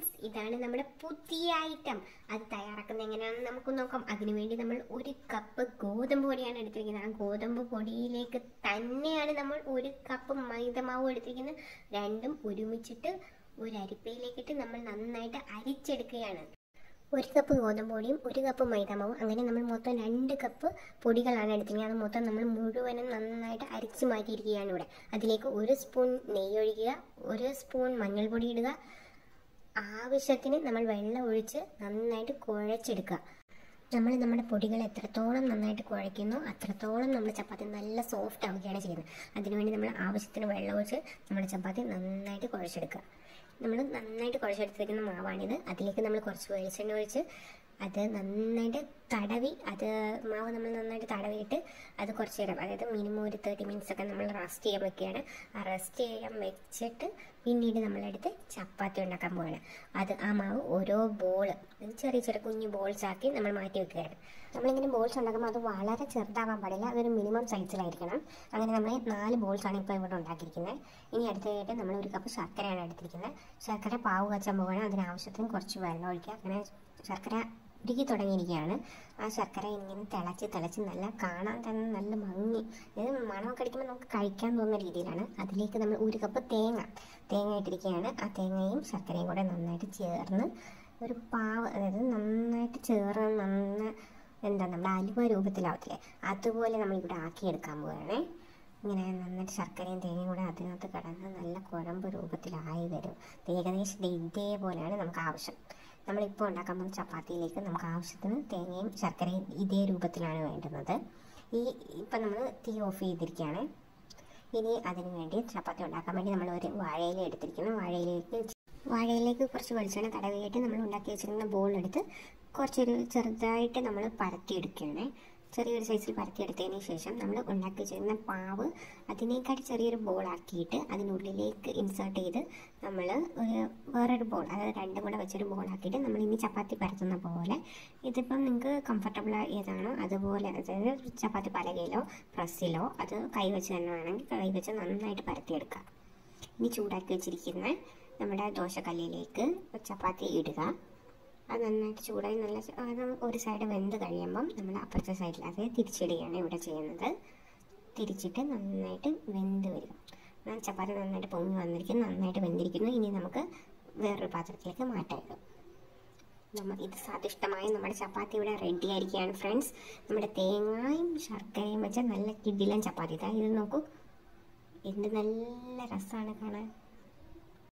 Friends ഇതാണ് നമ്മുടെ പുതിയ ഐറ്റം അത് തയ്യാറാക്കുന്നത് എങ്ങനെയാണെന്ന് നമുക്ക് നോക്കാം. അതിനുവേണ്ടി നമ്മൾ ഒരു കപ്പ് ഗോതമ്പ് പൊടിയാണ് എടുത്തിരിക്കുന്നത്. ആ ഗോതമ്പ് പൊടിയിലേക്ക് തന്നെയാണ് നമ്മൾ ഒരു കപ്പ് മൈദമാവ് എടുത്തിരിക്കുന്നത്. രണ്ടും ഒരുമിച്ചിട്ട് ഒരു അരിപ്പയിലേക്കിട്ട് നമ്മൾ നന്നായിട്ട് അരിച്ചെടുക്കുകയാണ്. ഒരു കപ്പ് ഗോതമ്പ് പൊടിയും ഒരു കപ്പ് മൈദമാവും. അങ്ങനെ നമ്മൾ മൊത്തം രണ്ട് കപ്പ് പൊടികളാണ് എടുത്തിരിക്കുന്നത്. അത് മൊത്തം നമ്മൾ മുഴുവനും നന്നായിട്ട് അരിച്ച് മാറ്റിയിരിക്കുകയാണ് ഇവിടെ. അതിലേക്ക് ഒരു സ്പൂൺ നെയ്യ് ഒഴിക്കുക ഒരു സ്പൂൺ മഞ്ഞൾപ്പൊടി ഇടുക ആവശ്യത്തിന് നമ്മൾ വെള്ളം ഒഴിച്ച് നന്നായിട്ട് കുഴച്ചെടുക്കുക. നമ്മൾ നമ്മുടെ പൊടികൾ എത്രത്തോളം നന്നായിട്ട് കുഴയ്ക്കുന്നു അത്രത്തോളം നമ്മൾ ചപ്പാത്തി നല്ല സോഫ്റ്റ് ആവുകയാണ് ചെയ്യുന്നത്. അതിനുവേണ്ടി നമ്മൾ ആവശ്യത്തിന് വെള്ളം ഒഴിച്ച് നമ്മുടെ ചപ്പാത്തി നന്നായിട്ട് കുഴച്ചെടുക്കുക. നമ്മൾ നന്നായിട്ട് കുഴച്ചെടുത്തിരിക്കുന്ന മാവാണിത്. അതിലേക്ക് നമ്മൾ കുറച്ച് വെളിച്ചെണ്ണ ഒഴിച്ച് അത് നന്നായിട്ട് തടവി അത് മാവ് നമ്മൾ നന്നായിട്ട് തടവിയിട്ട് അത് കുറച്ച് നേരം അതായത് മിനിമം ഒരു തേർട്ടി മിനിറ്റ്സ് ഒക്കെ നമ്മൾ റെസ്റ്റ് ചെയ്യാൻ വെക്കുകയാണ്. ആ റെസ്റ്റ് ചെയ്യാൻ വെച്ചിട്ട് പിന്നീട് നമ്മളെടുത്ത് ചപ്പാത്തി ഉണ്ടാക്കാൻ പോവുകയാണ് അത് ആ മാവ് ഓരോ ബോൾ ചെറിയ ചെറിയ കുഞ്ഞു ബോൾസ് ആക്കി നമ്മൾ മാറ്റി വെക്കുകയാണ്. നമ്മളിങ്ങനെ ബോൾസ് ഉണ്ടാക്കുമ്പോൾ അത് വളരെ ചെറുതാവാൻ പാടില്ല. അതൊരു മിനിമം സൈസിലായിരിക്കണം അങ്ങനെ നമ്മൾ നാല് ബോൾസ് ആണ് ഇപ്പോൾ ഇവിടെ ഉണ്ടാക്കിയിരിക്കുന്നത്. ഇനി അടുത്തതായിട്ട് നമ്മൾ ഒരു കപ്പ് ശർക്കരയാണ് എടുത്തിരിക്കുന്നത്. ശർക്കര പാവ് കച്ചാൻ പോവുകയാണ് അതിനാവശ്യത്തിന് കുറച്ച് വെള്ളം ഒഴിക്കുക. അങ്ങനെ ശർക്കര ഉരുകി തുടങ്ങിയിരിക്കുകയാണ്. ആ ശർക്കര ഇങ്ങനെ തിളച്ച് തിളച്ച് നല്ല കാണാൻ തന്നെ നല്ല ഭംഗി. അതായത് മണമൊക്കെ അടിക്കുമ്പോൾ നമുക്ക് കഴിക്കാൻ തോന്നുന്ന രീതിയിലാണ്. അതിലേക്ക് നമ്മൾ ഒരു കപ്പ് തേങ്ങ തേങ്ങ ഇട്ടിരിക്കുകയാണ്. ആ തേങ്ങയും ശർക്കരയും കൂടെ നന്നായിട്ട് ചേർന്ന് ഒരു പാവ് അതായത് നന്നായിട്ട് ചേർന്ന് നന്ന എന്താ നമ്മുടെ അലുവ രൂപത്തിലാവത്തില്ലേ അതുപോലെ നമ്മൾ ഇവിടെ ആക്കിയെടുക്കാൻ പോവുകയാണേ ഇങ്ങനെ നന്നായിട്ട് ശർക്കരയും തേങ്ങയും കൂടെ അതിനകത്ത് കിടന്ന് നല്ല കുഴമ്പ് രൂപത്തിലായി വരും. ഏകദേശം ഇതേപോലെയാണ് നമുക്ക് ആവശ്യം. നമ്മളിപ്പോൾ ഉണ്ടാക്കാൻ പോകുന്ന ചപ്പാത്തിയിലേക്ക് നമുക്ക് ആവശ്യത്തിന് തേങ്ങയും ശർക്കരയും ഇതേ രൂപത്തിലാണ് വേണ്ടുന്നത്. ഈ ഇപ്പം നമ്മൾ തീ ഓഫ് ചെയ്തിരിക്കുകയാണ്. ഇനി അതിന് വേണ്ടി ചപ്പാത്തി ഉണ്ടാക്കാൻ വേണ്ടി നമ്മൾ ഒരു വാഴയില എടുത്തിരിക്കുന്നു. വാഴയിലേക്ക് വാഴയിലേക്ക് കുറച്ച് വെളിച്ചെണ്ണ തടവിയിട്ട് നമ്മൾ ഉണ്ടാക്കി വെച്ചിരിക്കുന്ന ബോൾ എടുത്ത് കുറച്ചൊരു ചെറുതായിട്ട് നമ്മൾ പരത്തിയെടുക്കുകയാണ്. ചെറിയൊരു സൈസിൽ പരത്തിയെടുത്തതിന് ശേഷം നമ്മൾ ഉണ്ടാക്കി വെച്ചിരുന്ന പാവ് അതിനേക്കാട്ടി ചെറിയൊരു ബോളാക്കിയിട്ട് അതിനുള്ളിലേക്ക് ഇൻസേർട്ട് ചെയ്ത് നമ്മൾ ഒരു വേറൊരു ബോൾ അതായത് രണ്ടും കൂടെ വെച്ചൊരു ബോളാക്കിയിട്ട് നമ്മൾ ഇനി ചപ്പാത്തി പരത്തുന്ന പോലെ. ഇതിപ്പം നിങ്ങൾക്ക് കംഫർട്ടബിൾ ഏതാണോ അതുപോലെ അതായത് ചപ്പാത്തി പലകയിലോ പ്രസ്സിലോ അത് കൈവച്ച് തന്നെ വേണമെങ്കിൽ കൈവച്ച് നന്നായിട്ട് പരത്തിയെടുക്കുക ഇനി ചൂടാക്കി വെച്ചിരിക്കുന്ന നമ്മുടെ ദോശക്കല്ലിലേക്ക് ചപ്പാത്തി ഇടുക. അത് നന്നായിട്ട് ചൂടായി നല്ല ഒരു സൈഡ് വെന്ത് കഴിയുമ്പം നമ്മൾ അപ്പുറത്തെ സൈഡിൽ അത് തിരിച്ചിടുകയാണ് ഇവിടെ ചെയ്യുന്നത്. തിരിച്ചിട്ട് നന്നായിട്ട് വെന്ത് വരും. ചപ്പാത്തി നന്നായിട്ട് പൊങ്ങി വന്നിരിക്കുന്നു നന്നായിട്ട് വെന്തിരിക്കുന്നു. ഇനി നമുക്ക് വേറൊരു പാത്രത്തിലേക്ക് മാറ്റാം. നമ്മൾ ഇത് സ്വാദിഷ്ടമായി നമ്മുടെ ചപ്പാത്തി ഇവിടെ റെഡി ആയിരിക്കുകയാണ് ഫ്രണ്ട്സ് നമ്മുടെ തേങ്ങയും ശർക്കരയും വെച്ച നല്ല കിടിലൻ ചപ്പാത്തി. ഇതാ ഇത് നോക്കൂ. എന്ത് നല്ല രസമാണ് കാണാൻ.